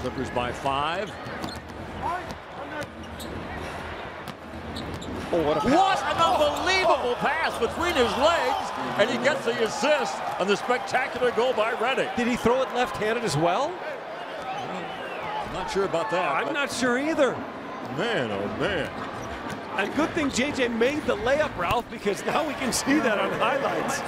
Clippers by five. Oh, what. What an unbelievable pass between his legs, and he gets the assist on the spectacular goal by Redick. Did he throw it left-handed as well? I'm not sure about that. I'm not sure either. Man, oh man. And good thing JJ made the layup, Ralph, because now we can see that on highlights.